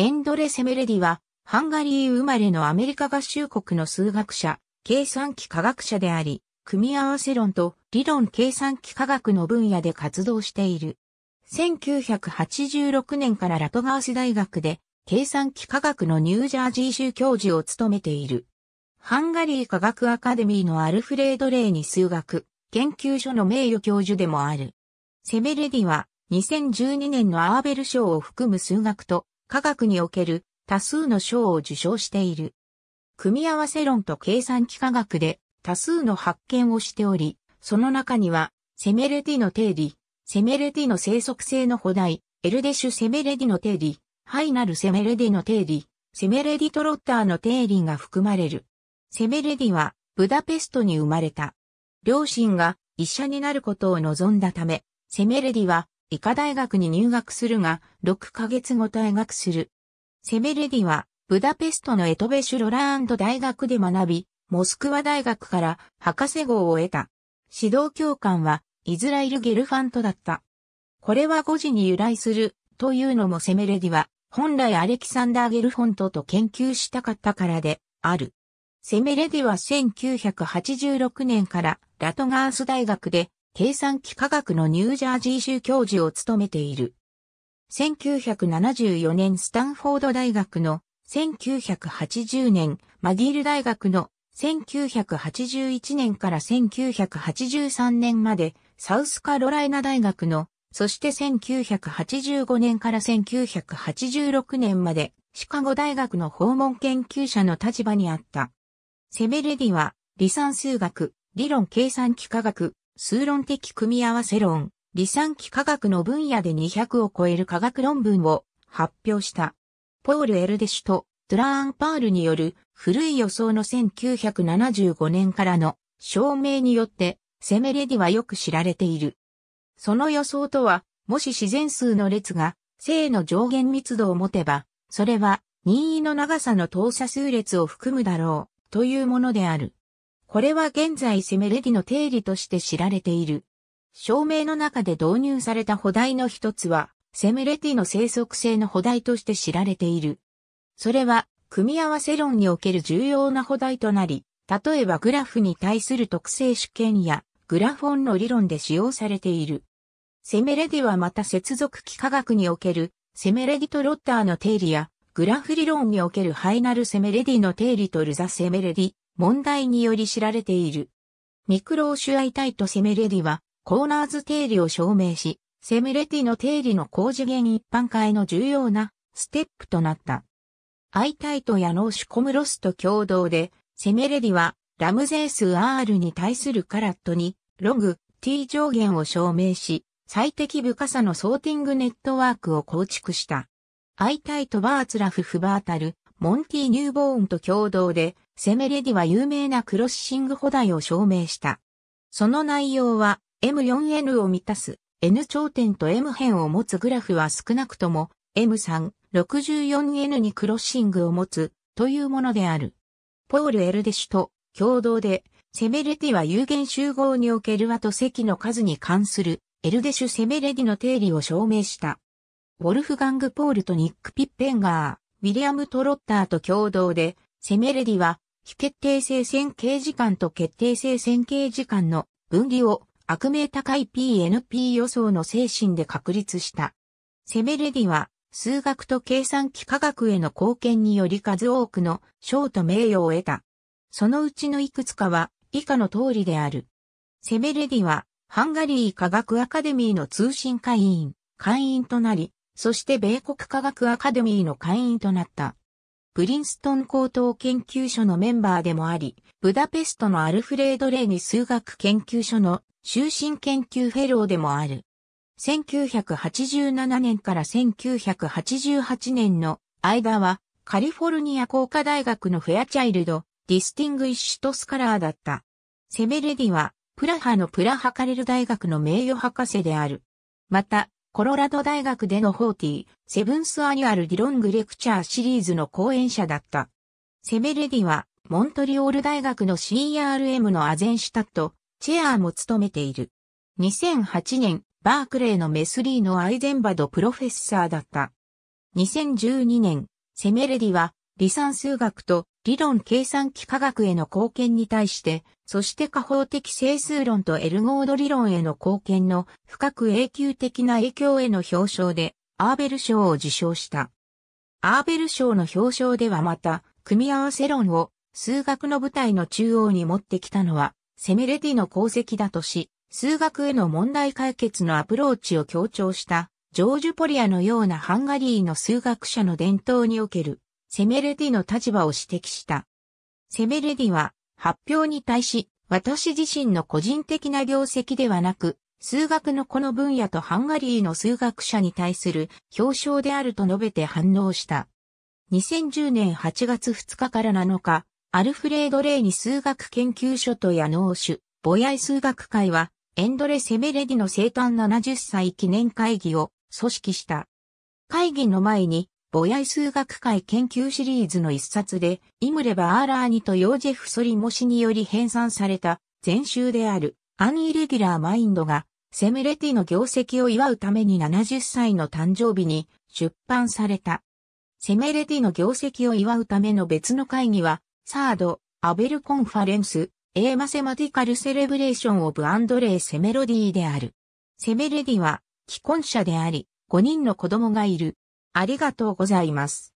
エンドレ・セメレディは、ハンガリー生まれのアメリカ合衆国の数学者、計算機科学者であり、組み合わせ論と理論計算機科学の分野で活動している。1986年からラトガース大学で計算機科学のニュージャージー州教授を務めている。ハンガリー科学アカデミーのアルフレード・レーニ数学研究所の名誉教授でもある。セメレディは2012年のアーベル賞を含む数学と科学における多数の賞を受賞している。組み合わせ論と計算機科学で多数の発見をしており、その中にはセメレディの定理、セメレディの正則性の補題、エルデシュ・セメレディの定理、ハイナル・セメレディの定理、セメレディトロッターの定理が含まれる。セメレディはブダペストに生まれた。両親が医者になることを望んだため、セメレディは医科大学に入学するが、6ヶ月後退学する。セメレディはブダペストのエトベシュロラーンド大学で学び、モスクワ大学から博士号を得た。指導教官はイズライル・ゲルファントだった。これは語字に由来するというのもセメレディは本来アレキサンダー・ゲルフォントと研究したかったからである。セメレディは1986年からラトガース大学で計算機科学のニュージャージー州教授を務めている。1974年スタンフォード大学の1980年マディール大学の1981年から1983年までサウスカロライナ大学の、そして1985年から1986年までシカゴ大学の訪問研究者の立場にあった。セメレディは理算数学、理論計算機科学、数論的組み合わせ論、理算機科学の分野で200を超える科学論文を発表した。ポール・エルデシュとドラーン・パールによる古い予想の1975年からの証明によってセメレディはよく知られている。その予想とは、もし自然数の列が正の上限密度を持てば、それは任意の長さの等差数列を含むだろう、というものである。これは現在セメレディの定理として知られている。証明の中で導入された補題の一つは、セメレディの正則性の補題として知られている。それは、組み合わせ論における重要な補題となり、例えばグラフに対する特性試験やグラフォンの理論で使用されている。セメレディはまた接続幾何学におけるセメレディトロッターの定理やグラフ理論におけるハイナルセメレディの定理とルザセメレディ問題により知られている。ミクローシュアイタイとセメレディはコーナーズ定理を証明し、セメレディの定理の高次元一般化への重要なステップとなった。アイタイとヤーノシュコムロスと共同で、セメレディはラムゼー数 R に対するカラットにログ T 上限を証明し、最適深さのソーティングネットワークを構築した。アイタイとバーツラフ・フバータル、モンティ・ニューボーンと共同で、セメレディは有名なクロッシング補題を証明した。その内容は M4N を満たす N 頂点と M 辺を持つグラフは少なくとも M3、64N にクロッシングを持つというものである。ポール・エルデシュと共同で、セメレディは有限集合における和と積の数に関するエルデシュ・セメレディの定理を証明した。ウォルフガング・ポールとニック・ピッペンガー、ウィリアム・トロッターと共同で、セメレディは非決定性線形時間と決定性線形時間の分離を悪名高い PNP 予想の精神で確立した。セメレディは数学と計算機科学への貢献により数多くの賞と名誉を得た。そのうちのいくつかは以下の通りである。セメレディはハンガリー科学アカデミーの通信会員、会員となり、そして米国科学アカデミーの会員となった。プリンストン高等研究所のメンバーでもあり、ブダペストのアルフレード・レーニ数学研究所の終身研究フェローでもある。1987年から1988年の間はカリフォルニア工科大学の Fairchild, Distinguished Scholar だった。セメレディはプラハのプラハカレル大学の名誉博士である。また、コロラド大学での Forty, Seventh Annual DeLong Lecture Series の講演者だった。セメレディは、モントリオール大学の CRM のアゼンシュタット、チェアーも務めている。2008年、バークレーのメスリーのアイゼンバドプロフェッサーだった。2012年、セメレディは、理算数学と理論計算機科学への貢献に対して、そして下方的整数論とエルゴード理論への貢献の深く永久的な影響への表彰で、アーベル賞を受賞した。アーベル賞の表彰ではまた、組み合わせ論を数学の舞台の中央に持ってきたのは、セメレディの功績だとし、数学への問題解決のアプローチを強調したジョージ・ポリアのようなハンガリーの数学者の伝統におけるセメレディの立場を指摘した。セメレディは発表に対し私自身の個人的な業績ではなく数学のこの分野とハンガリーの数学者に対する表彰であると述べて反応した。2010年8月2日から7日、アルフレード・レイニ数学研究所とヤノーシュ、ボヤイ数学会はエンドレ・セメレディの生誕70歳記念会議を組織した。会議の前に、ボヤイ数学会研究シリーズの一冊で、イムレ・バアーラーニとヨージェフ・ソリモ氏により編纂された全集であるアン・イレギュラー・マインドが、セメレディの業績を祝うために70歳の誕生日に出版された。セメレディの業績を祝うための別の会議は、サード、アベルコンファレンス、A マセマティカルセレブレーションオブアンドレイ・セメロディである。セメレディは既婚者であり、5人の子供がいる。ありがとうございます。